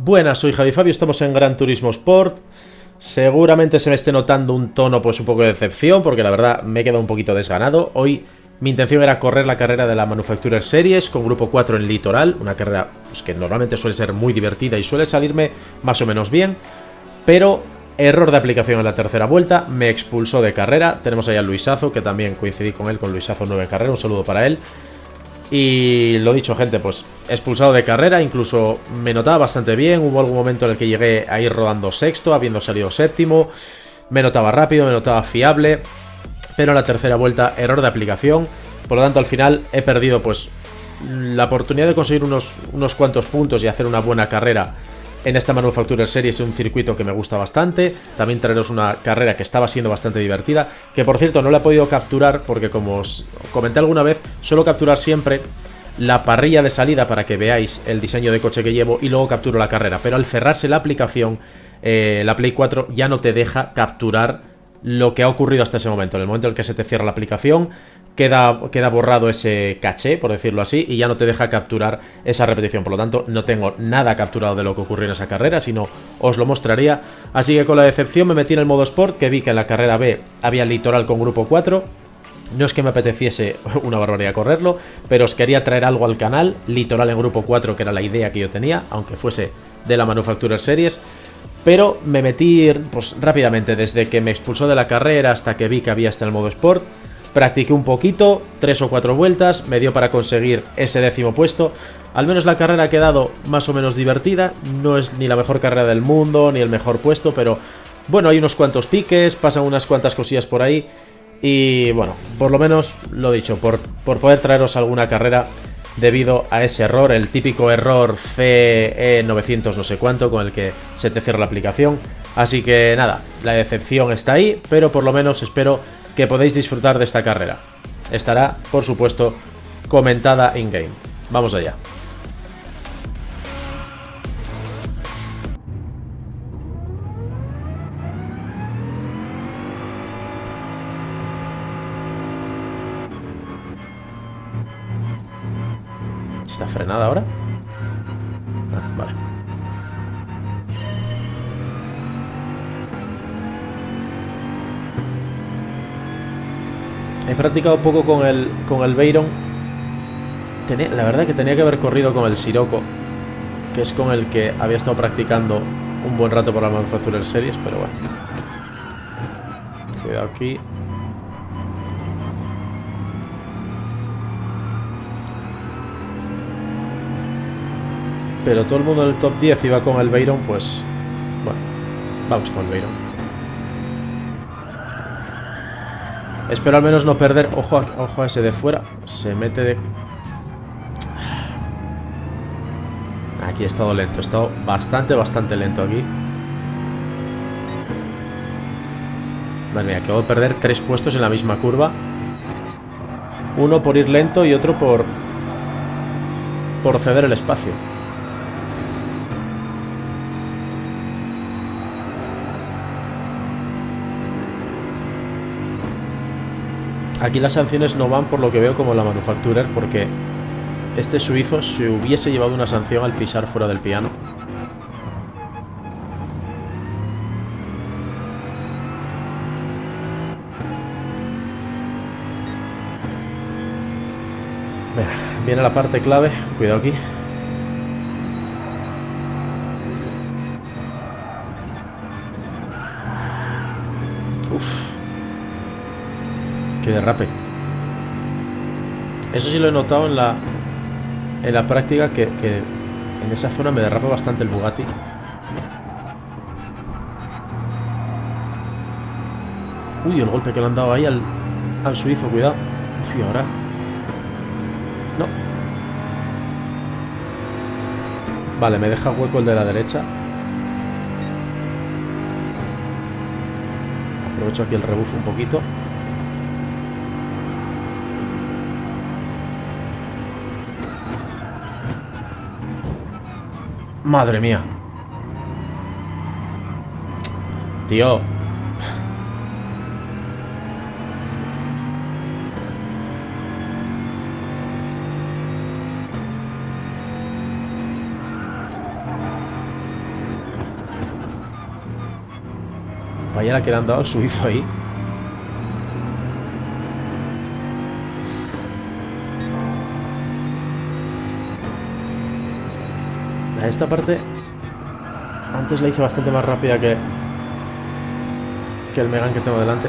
Buenas, soy Javi Fabio, estamos en Gran Turismo Sport. Seguramente se me esté notando un tono pues un poco de decepción, porque la verdad me he quedado un poquito desganado. Hoy mi intención era correr la carrera de la Manufacturer Series con grupo 4 en Litoral, una carrera pues, que normalmente suele ser muy divertida y suele salirme más o menos bien, pero error de aplicación en la tercera vuelta, me expulsó de carrera. Tenemos ahí a Luisazo, que también coincidí con él con Luisazo 9 carrera, un saludo para él. Y lo dicho, gente, pues expulsado de carrera, incluso me notaba bastante bien. Hubo algún momento en el que llegué a ir rodando sexto, habiendo salido séptimo. Me notaba rápido, me notaba fiable. Pero en la tercera vuelta, error de aplicación. Por lo tanto, al final he perdido pues la oportunidad de conseguir unos, unos cuantos puntos y hacer una buena carrera en esta Manufacturer Series es un circuito que me gusta bastante. También traeros una carrera que estaba siendo bastante divertida. Que por cierto no la he podido capturar porque como os comenté alguna vez, suelo capturar siempre la parrilla de salida para que veáis el diseño de coche que llevo y luego capturo la carrera. Pero al cerrarse la aplicación, eh, la Play 4 ya no te deja capturar lo que ha ocurrido hasta ese momento. En el momento en el que se te cierra la aplicación, queda, queda borrado ese caché, por decirlo así, y ya no te deja capturar esa repetición. Por lo tanto, no tengo nada capturado de lo que ocurrió en esa carrera, sino os lo mostraría. Así que con la decepción me metí en el modo Sport, que vi que en la carrera B había litoral con grupo 4. No es que me apeteciese una barbaridad correrlo, pero os quería traer algo al canal, litoral en grupo 4, que era la idea que yo tenía, aunque fuese de la Manufacturer Series. Pero me metí pues, rápidamente, desde que me expulsó de la carrera hasta que vi que había hasta el modo Sport. Practiqué un poquito, tres o cuatro vueltas, me dio para conseguir ese décimo puesto. Al menos la carrera ha quedado más o menos divertida, no es ni la mejor carrera del mundo, ni el mejor puesto, pero bueno, hay unos cuantos piques, pasan unas cuantas cosillas por ahí. Y bueno, por lo menos lo dicho, por, por poder traeros alguna carrera debido a ese error, el típico error CE900 no sé cuánto con el que se te cierra la aplicación. Así que nada, la decepción está ahí, pero por lo menos espero que podéis disfrutar de esta carrera. Estará, por supuesto, comentada in-game. Vamos allá. Frenada ahora? Ah, vale. He practicado poco con el, con el Veyron. la verdad que tenía que haber corrido con el Sirocco, que es con el que había estado practicando un buen rato por la Manufacturer Series, pero bueno. Cuidado aquí. Pero todo el mundo en el top 10 iba con el Veyron, pues... Bueno, vamos con el Veyron. Espero al menos no perder. Ojo a, ojo a ese de fuera. Se mete de... Aquí he estado lento. He estado bastante, bastante lento aquí. Madre mía, acabo de perder tres puestos en la misma curva. Uno por ir lento y otro por... Por ceder el espacio. Aquí las sanciones no van por lo que veo como la manufacturer porque este suizo se hubiese llevado una sanción al pisar fuera del piano. Viene la parte clave, cuidado aquí. Derrape. Eso sí lo he notado en la en la práctica que, en esa zona me derrapa bastante el Bugatti. Uy, el golpe que le han dado ahí al, al suizo, cuidado. Uy, ahora. No. Vale, me deja hueco el de la derecha. Aprovecho aquí el rebufo un poquito. Madre mía. Tío. Vaya la que le han dado al suizo ahí. Esta parte antes la hice bastante más rápida que, que el Megan que tengo delante.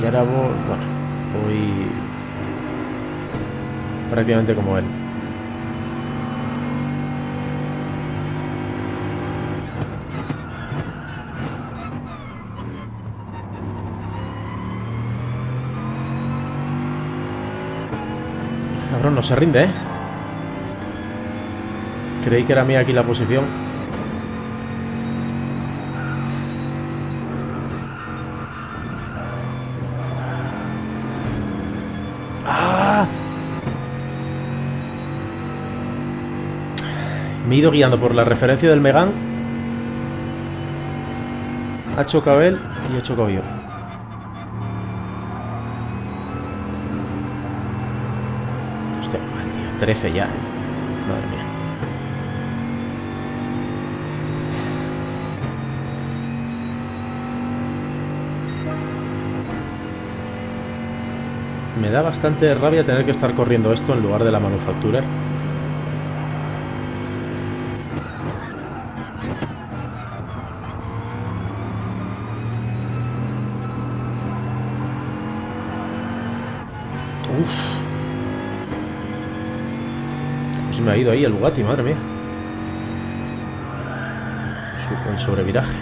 Y ahora voy, bueno, voy prácticamente como él. Se rinde, ¿eh? Creí que era mía aquí la posición. ¡Ah! Me he ido guiando por la referencia del Megan. Ha chocado él y he chocado yo. 13 ya, ¿eh? Madre mía. Me da bastante rabia tener que estar corriendo esto en lugar de la manufactura. Me ha ido ahí el Bugatti, madre mía. El sobreviraje.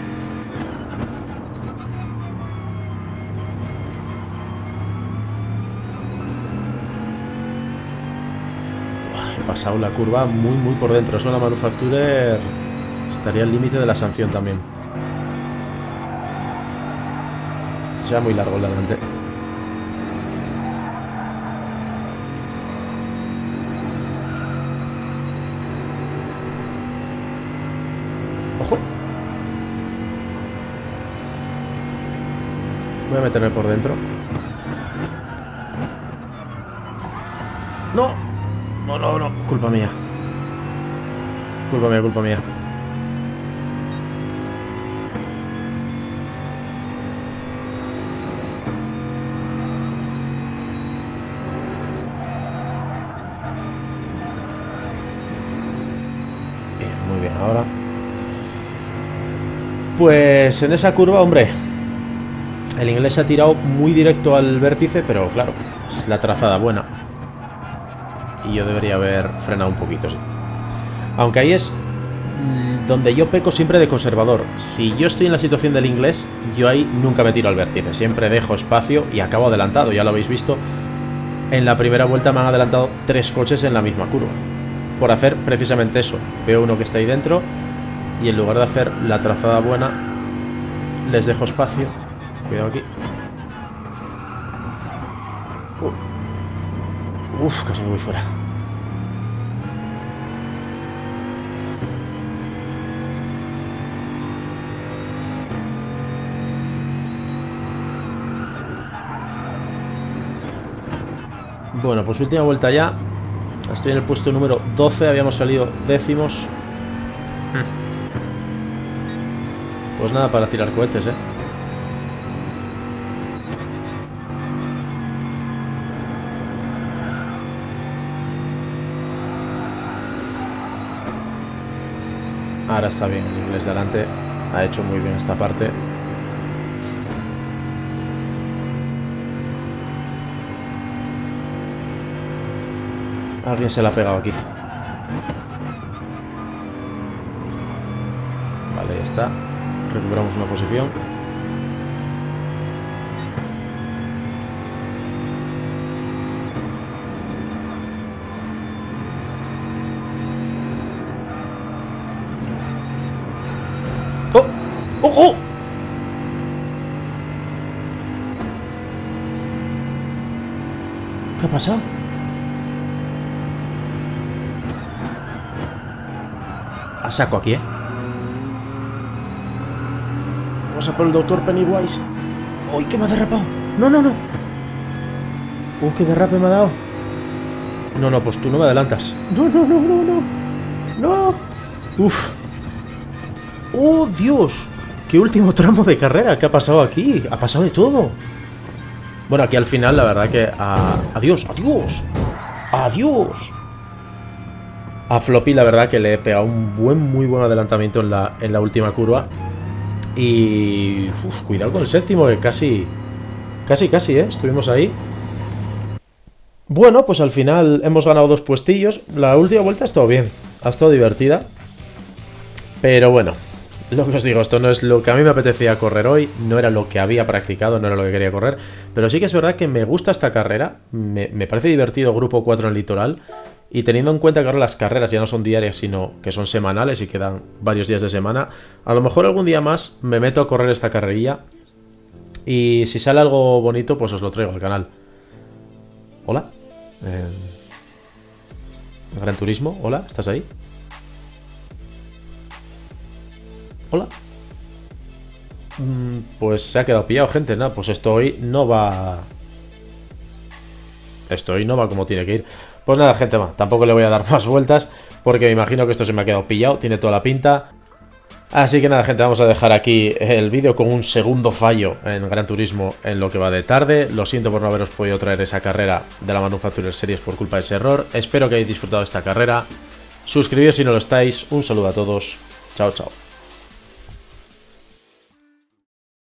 He pasado la curva muy, muy por dentro. Eso la manufacturer estaría al límite de la sanción también. Sea muy largo el de delante. Voy a meterme por dentro. No. No, no, no. Culpa mía. Culpa mía, culpa mía. Bien, muy bien, ahora. Pues en esa curva, hombre, el inglés ha tirado muy directo al vértice, pero claro, es la trazada buena. Y yo debería haber frenado un poquito, sí. Aunque ahí es mm, donde yo peco siempre de conservador. Si yo estoy en la situación del inglés, yo ahí nunca me tiro al vértice. Siempre dejo espacio y acabo adelantado, ya lo habéis visto. En la primera vuelta me han adelantado tres coches en la misma curva. Por hacer precisamente eso. Veo uno que está ahí dentro y en lugar de hacer la trazada buena, les dejo espacio. Cuidado aquí. Uh. Uf, casi me voy fuera. Bueno, pues última vuelta ya. Estoy en el puesto número 12, habíamos salido décimos. Pues nada para tirar cohetes, ¿eh? Ahora está bien el inglés delante. Ha hecho muy bien esta parte. Alguien se la ha pegado aquí. Vale, ya está. Recuperamos una posición. Pasado? A saco aquí, ¿eh? Vamos a por el doctor Pennywise. ¡Uy, que me ha derrapado! ¡No, no, no! ¡Uh, qué derrape me ha dado! No, no, pues tú no me adelantas. ¡No, no, no, no, no! ¡No! ¡Uf! ¡Oh, Dios! ¡Qué último tramo de carrera! ¿Qué ha pasado aquí? Ha pasado de todo. Bueno, aquí al final, la verdad que... ¡Adiós! ¡Adiós! ¡Adiós! A Floppy, la verdad que le he pegado un buen, muy buen adelantamiento en la, en la última curva. Y... cuidado con el séptimo, que casi... Casi, casi, ¿eh? Estuvimos ahí. Bueno, pues al final hemos ganado dos puestillos. La última vuelta ha estado bien. Ha estado divertida. Pero bueno, lo que os digo, esto no es lo que a mí me apetecía correr hoy, no era lo que había practicado, no era lo que quería correr, pero sí que es verdad que me gusta esta carrera, me, parece divertido Grupo 4 en Litoral, y teniendo en cuenta que ahora las carreras ya no son diarias, sino que son semanales y quedan varios días de semana, a lo mejor algún día más me meto a correr esta carrerilla, y si sale algo bonito, pues os lo traigo al canal. Hola. Eh, Gran Turismo, hola, ¿estás ahí? Hola. Mm, pues se ha quedado pillado, gente. Nada, pues esto hoy no va... Esto hoy no va como tiene que ir. Pues nada, gente, tampoco le voy a dar más vueltas porque me imagino que esto se me ha quedado pillado. Tiene toda la pinta. Así que nada, gente, vamos a dejar aquí el vídeo con un segundo fallo en Gran Turismo en lo que va de tarde. Lo siento por no haberos podido traer esa carrera de la Manufacturer Series por culpa de ese error. Espero que hayáis disfrutado esta carrera. Suscribíos si no lo estáis. Un saludo a todos. Chao, chao.